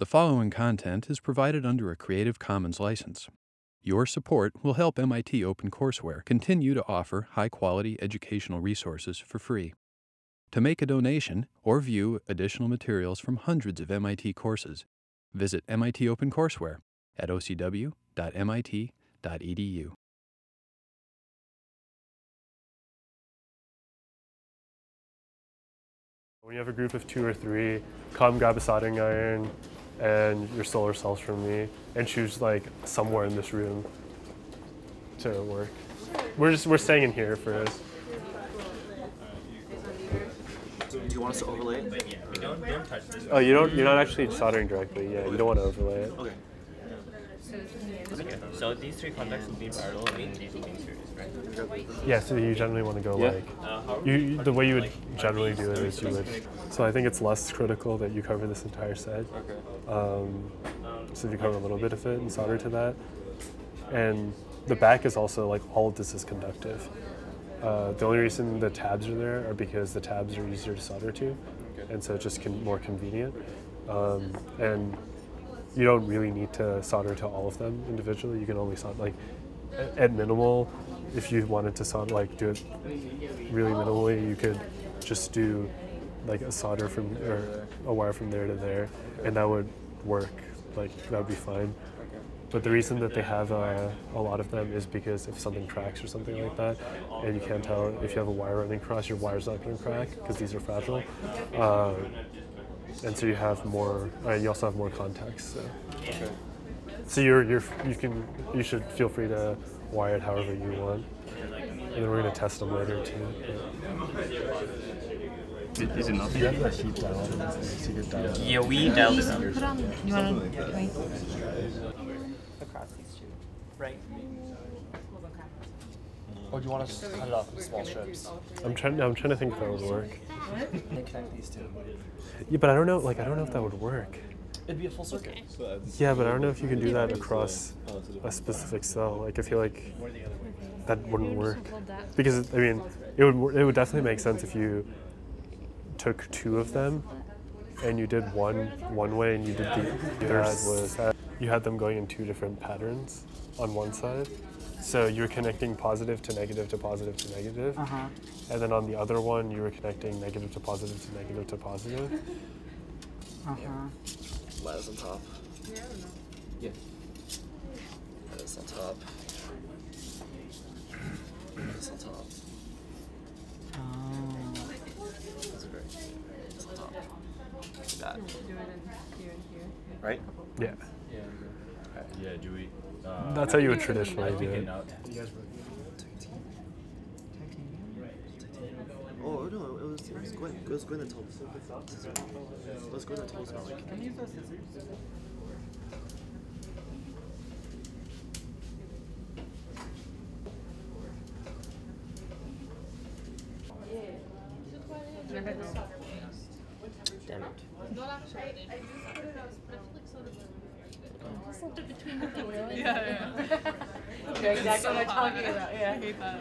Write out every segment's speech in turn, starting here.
The following content is provided under a Creative Commons license. Your support will help MIT OpenCourseware continue to offer high quality educational resources for free. To make a donation or view additional materials from hundreds of MIT courses, visit MIT OpenCourseware at ocw.mit.edu. When you have a group of two or three, come grab a soldering iron and your solar cells from me and choose like somewhere in this room to work. We're just we're staying in here for this. Do you want us to overlay it? Don't, don't touch this. Oh, you don't you're not actually soldering directly. Yeah, you don't want to overlay it. Okay. Okay. So these three contacts will be parallel and these will be in series, right? Yeah, so you generally want to go Yeah. like Uh, you, you- the way you would generally do it is you would. So I think it's less critical that you cover this entire set. Okay. Um, so if you cover a little bit of it and solder to that, and the back is also like all of this is conductive. Uh, the only reason the tabs are there are because the tabs are easier to solder to, and so it's just con- more convenient. Um, and you don't really need to solder to all of them individually. You can only solder like at, minimal. If you wanted to solder like do it really minimally, you could just do like a solder from or a wire from there to there, and that would work. Like that would be fine. But the reason that they have uh, a lot of them is because if something cracks or something like that, and you can't tell if you have a wire running across, your wire's not going to crack because these are fragile. Uh, and so you have more. Uh, you also have more contacts. So. So you're you're you can you should feel free to wire it however you want, and then we're gonna test them later too. Is it nothing? You have that heat dial, secret dial. Yeah, we dialed it up. Put on. You want to wait? Across these two. Right. Or do you want us to cut it off in small strips? I'm trying. I'm trying to think if that would work. And connect these two. Yeah, but I don't know. Like I don't know if that would work. It'd be a full circuit. Yeah, but I don't know if you can do that across a specific cell. Like I feel like that wouldn't work because I mean it would it would definitely make sense if you took two of them and you did one one way and you did the other had was that you had them going in two different patterns on one side. So you were connecting positive to negative to positive to negative. Uh-huh. And then on the other one, you were connecting negative to positive to negative to positive. Uh-huh. Lattice on top. Yeah. Lattice on top. Lattice on top. Oh. That's great. Lattice on top. Like that. Right? Yeah. Yeah, do we? Uh, That's how you would traditionally do it. it. Oh no, it was it was Gwen. It was Gwen that told us. It was Gwen that told us about like. Can you use those scissors? Damn it. You're exactly what I'm talking about. Yeah. I hate that.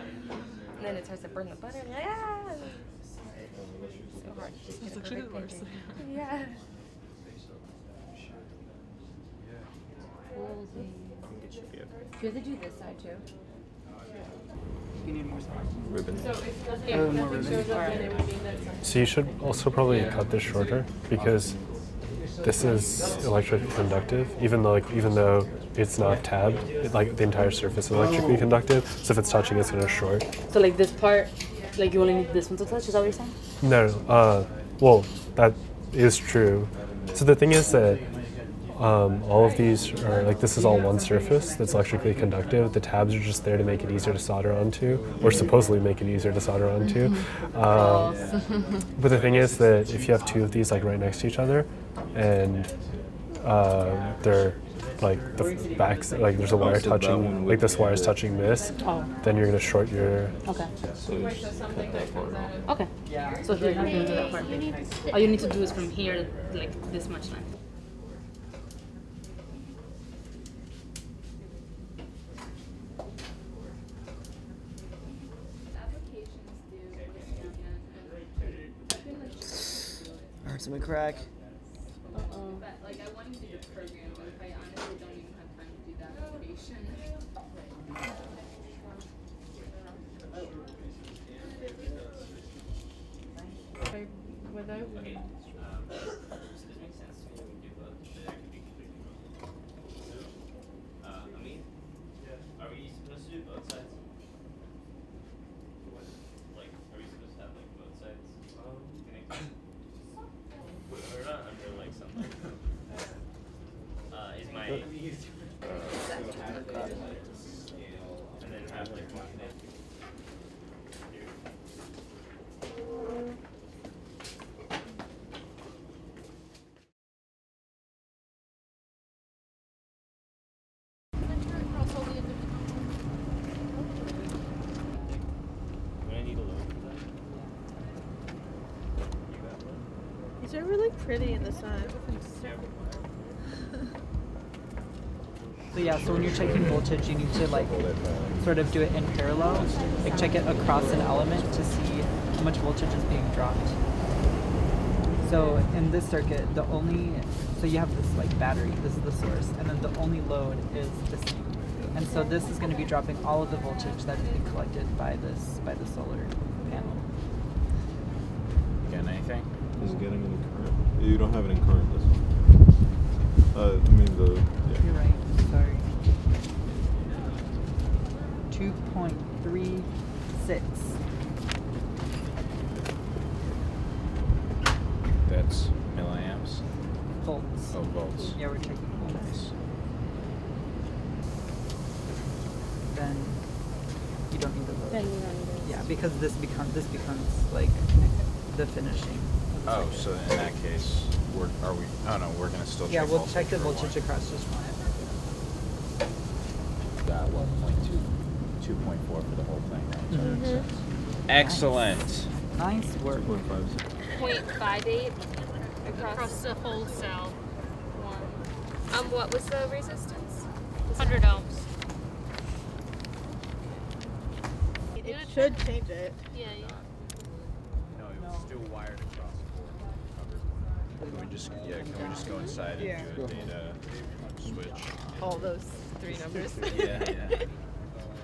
And then it starts to burn the butter. and you're like, ah. So hard. Just get a perfect painting. Yeah. Do you have to do this side too? So you should also probably cut this shorter because this is electrically conductive, even though like even though it's not tabbed, it, like the entire surface is electrically conductive. So if it's touching, it's gonna short. So like this part, like you only need this one to touch. Is that what you're saying? No, uh, well that is true. So the thing is that um, all of these are like this is all one surface that's electrically conductive. The tabs are just there to make it easier to solder onto, or supposedly make it easier to solder onto. Um, but the thing is that if you have two of these like right next to each other, and uh, they're like the backs, like there's a wire so touching, like this wire is touching this, Oh. then you're gonna short your. Okay. So you just cut that part off. Okay. So here you can do that part. All you need to do is from here, like this much length. I heard something crack. Uh-oh. program, but I honestly don't even have time to do that validation. Okay, with those? Okay, um, so this makes sense to me, we do both, but that could be completely wrong. So, uh, I mean, are we supposed to do both sides? Like, are we supposed to have like both sides connected? We're not under like something. Uh, is my. And then have like one connected. Here. Would I need a load for that? You got These are really pretty in the sun. So yeah, so when you're checking voltage, you need to like sort of do it in parallel, like check it across an element to see how much voltage is being dropped. So in this circuit, the only so you have this like battery, this is the source, and then the only load is this thing. And so this is going to be dropping all of the voltage that is being collected by this by the solar panel. Getting anything? Is it getting any current? You don't have any current this one. Uh, I mean the yeah. 2.36. That's milliamps? Volts. Oh, volts. Yeah, we're taking volts. Then you don't need the volts. Then you don't need. Yeah, because this becomes this becomes like the finishing. Oh, like so it. in that case, we're, are we? Oh no, we're gonna still. Yeah, we'll check the voltage across just one. That one point two two point four for the whole thing, that Mm-hmm. Excellent. Nice work. Point five six. Point five eight Across across. the whole cell. One. Um, what was the resistance? 100 ohms. It should change it. Yeah, yeah. No, it was still wired across the board. Can we just, yeah, can we just go inside and Yeah. do a data switch? All those three numbers. Yeah, yeah.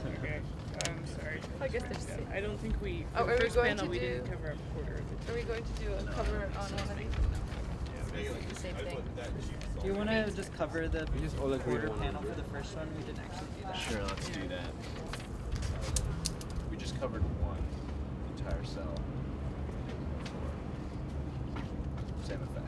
Okay. I'm sorry. I guess there's. I don't think we. Oh, are we going to do? did cover a quarter of it. Are we going to do a cover on one of these? Same thing. Do you want to just cover the we just all agree quarter panel for the first one? We didn't actually do that. Sure, let's do that. We just covered one entire cell. Same effect.